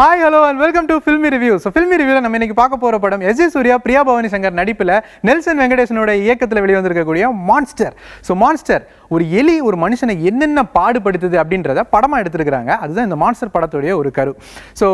Hi hello and welcome to filmy review so filmy ரிவ்யூவில் நம்ம இன்னைக்கு பார்க்க போகிற படம் எஸ் சூர்யா பிரியா பவானி சங்கர் நடிப்பில் நெல்சன் வெங்கடேசனோட இயக்கத்தில் வெளிவந்திருக்கக்கூடிய மான்ஸ்டர் ஸோ மான்ஸ்டர் ஒரு எலி ஒரு மனுஷனை என்னென்ன பாடுபடுத்துது அப்படின்றத படமாக எடுத்துருக்கிறாங்க. அதுதான் இந்த மான்ஸ்டர் படத்துடைய ஒரு கரு. ஸோ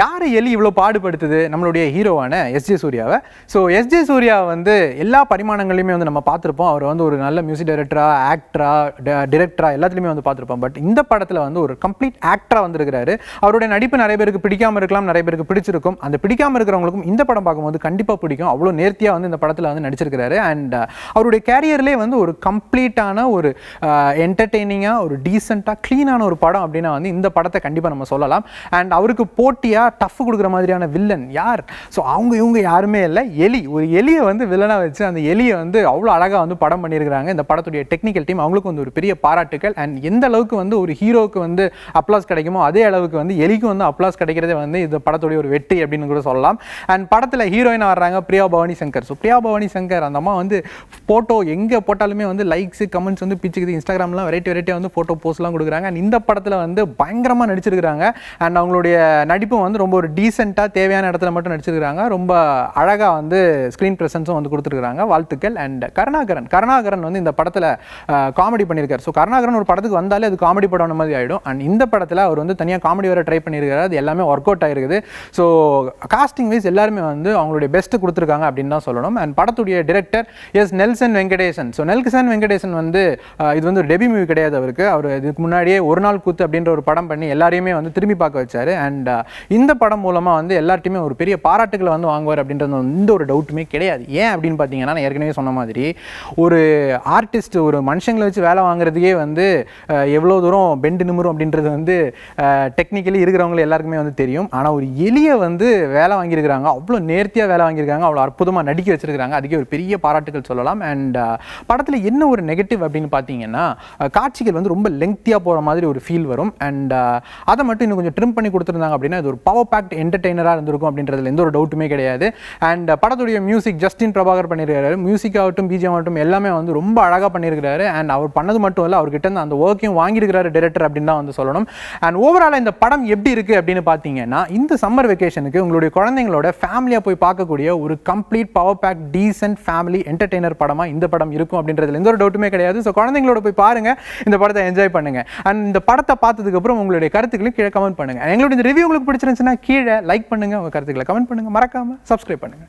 யார் எலி இவ்வளோ பாடுபடுத்துது? நம்மளுடைய ஹீரோவான எஸ் ஜே சூர்யாவை. ஸோ எஸ் ஜே சூர்யா வந்து எல்லா பரிமாணங்களையுமே வந்து நம்ம பார்த்துருப்போம். அவர் வந்து ஒரு நல்ல மியூசிக் டைரக்டராக ஆக்டராக டிரெக்டராக எல்லாத்துலேயுமே வந்து பார்த்துருப்போம். பட் இந்த படத்தில் வந்து ஒரு கம்ப்ளீட் ஆக்டராக வந்திருக்கிறாரு. அவருடைய நடிப்பு நிறைய பேருக்கு பிடிக்காம இருக்கலாம் நிறைய பேருக்கு பிடிச்சிருக்கும். அந்த பிடிக்காம இருக்கிறவங்களுக்கும் இந்த படம் பார்க்கும்போது கண்டிப்பாக பிடிக்கும். அவ்வளோ நேர்த்தியாக வந்து இந்த படத்தில் வந்து நடிச்சிருக்கிறாரு. அண்ட் uh, அவருடைய கேரியர்லேயே வந்து ஒரு கம்ப்ளீட்டான ஒரு uh, என்டர்டெய்னிங்காக ஒரு டீசெண்டாக க்ளீனான ஒரு படம் அப்படின்னா வந்து இந்த படத்தை கண்டிப்பாக நம்ம சொல்லலாம். அண்ட் அவருக்கு போட்டியாக டஃப் கொடுக்குற மாதிரியான வில்லன் யார்? ஸோ அவங்க இவங்க யாருமே இல்லை. எலி ஒரு எலியை வந்து வில்லனாக வச்சு அந்த எலியை வந்து அவ்வளோ அழகாக வந்து படம் பண்ணியிருக்கிறாங்க. இந்த படத்துடைய டெக்னிக்கல் டீம் அவங்களுக்கு வந்து ஒரு பெரிய பாராட்டுக்கள். அண்ட் எந்த அளவுக்கு வந்து ஒரு ஹீரோவுக்கு வந்து அப்ளாஸ் கிடைக்குமோ அதே அளவுக்கு வந்து எலிக்கு வந்து அப்ளாஸ் கிடைக்கும் கிடைக்கிறதே வந்து இந்த படத்துடைய ஒரு வெற்றி அப்படின்னு கூட சொல்லலாம். அண்ட் படத்தில் ஹீரோயினாக வர்றாங்க பிரியா பவானி சங்கர். ஸோ பிரியா பவானி சங்கர் அந்த அம்மா வந்து ஃபோட்டோ எங்கே போட்டாலுமே வந்து லைக்ஸ் கமெண்ட்ஸ் வந்து பிச்சுக்குது. இன்ஸ்டாகிராம்லாம் வெரைட்டி வெரைட்டியாக வந்து ஃபோட்டோ போஸ்ட்லாம் கொடுக்குறாங்க. அண்ட் இந்த படத்தில் வந்து பயங்கரமாக நடிச்சிருக்கிறாங்க. அண்ட் அவங்களுடைய நடிப்பும் வந்து ரொம்ப ஒரு டீசெண்டாக தேவையான இடத்துல மட்டும் நடிச்சிருக்கிறாங்க. ரொம்ப அழகாக வந்து ஸ்க்ரீன் ப்ரெசன்ஸும் வந்து கொடுத்துருக்குறாங்க. வாழ்த்துக்கள். அண்ட் கருணாகரன். கருணாகரன் வந்து இந்த படத்தில் காமெடி பண்ணியிருக்காரு. ஸோ கருணாகரன் ஒரு படத்துக்கு வந்தாலே அது காமெடி படம் மாதிரி ஆகிடும் அண்ட் இந்த படத்தில் அவர் வந்து தனியாக காமெடி வர ட்ரை பண்ணியிருக்காரு அது எல்லாமே ஒர்க் அவுட் ஆகிருக்குது ஸோ காஸ்டிங் வைஸ் எல்லாருமே வந்து அவங்களுடைய பெஸ்ட்டு கொடுத்துருக்காங்க அப்படின்னு தான் சொல்லணும். அண்ட் படத்துடைய director is Nelson Venkatesan so Nelson Venkatesan வந்து இது வந்து ஒரு டெபி மூவி கிடையாது அவருக்கு. அவர் இதுக்கு முன்னாடியே ஒரு நாள் கூத்து அப்படின்ற ஒரு படம் பண்ணி எல்லாரையுமே வந்து திரும்பி பார்க்க வச்சார். அண்ட் இந்த படம் மூலமாக வந்து எல்லார்ட்டையுமே ஒரு பெரிய பாராட்டுகளை வந்து வாங்குவார் அப்படின்றது எந்த ஒரு டவுட்டுமே கிடையாது. ஏன் அப்படின்னு பார்த்தீங்கன்னா நான் ஏற்கனவே சொன்ன மாதிரி ஒரு ஆர்டிஸ்ட் ஒரு மனுஷங்களை வச்சு வேலை வாங்குறதுக்கே வந்து எவ்வளோ தூரம் பெண்டு நிமிரும் அப்படின்றது வந்து டெக்னிக்கலி இருக்கிறவங்க எல்லாருக்குமே வந்து தெரியும். ஆனால் ஒரு எலியை வந்து வேலை வாங்கியிருக்கிறாங்க. அவ்வளோ நேர்த்தியாக வேலை வாங்கியிருக்காங்க. அவ்வளோ அற்புதமாக நடிக்க வச்சிருக்காங்க அதுக்கே ஒரு பெரிய பாராட்டுகள் சொல்லலாம். அண்ட் uh, படத்தில் என்ன ஒரு நெகட்டிவ் அப்படின்னு பார்த்தீங்கன்னா காட்சிகள் வந்து ரொம்ப லெங்க்த்தியாக போகிற மாதிரி ஒரு ஃபீல் வரும். அண்ட் uh, அதை மட்டும் இன்னும் கொஞ்சம் ட்ரிம் பண்ணி கொடுத்துருந்தாங்க அப்படின்னா இது ஒரு பவர் பேக்ட் என்டர்டெய்னராக இருந்திருக்கும் அப்படின்றதுல எந்த ஒரு டவுட்டுமே கிடையாது. அண்ட் uh, படத்துடைய மியூசிக் ஜஸ்டின் பிரபாகர் பண்ணியிருக்காரு மியூசிக் ஆகட்டும் பிஜிஎம் ஆகட்டும் எல்லாமே வந்து ரொம்ப அழகாக பண்ணியிருக்கிறாரு. அண்ட் அவர் பண்ணது மட்டும் இல்லை அவர்கிட்ட அந்த ஒர்க்கையும் வாங்கியிருக்கிறாரு டேரக்டர் அப்படின்னு தான் வந்து சொல்லணும். அண்ட் ஓவரால் இந்த படம் எப்படி இருக்குது அப்படின்னு பார்த்தீங்கன்னா பார்த்தீங்கன்னா இந்த சம்மர் வெக்கேஷனுக்கு உங்களுடைய குழந்தைங்களோட ஃபேமிலியாக போய் பார்க்கக்கூடிய ஒரு complete power pack decent family entertainer படமாக இந்த படம் இருக்கும் அப்படின்றதுல எந்த ஒரு டவுட்டுமே கிடையாது. ஸோ குழந்தைங்களோட போய் பாருங்க. இந்த படத்தை என்ஜாய் பண்ணுங்க. அண்ட் இந்த படத்தை பார்த்ததுக்கப்புறம் உங்களுடைய கருத்துக்களையும் கீழே கமெண்ட் பண்ணுங்க. எங்களுடைய இந்த ரிவ்யூ உங்களுக்கு பிடிச்சிருந்துச்சுன்னா கீழே லைக் பண்ணுங்க. உங்கள் கருத்துக்களை கமெண்ட் பண்ணுங்க. மறக்காமல் சப்ஸ்கிரைப் பண்ணுங்க.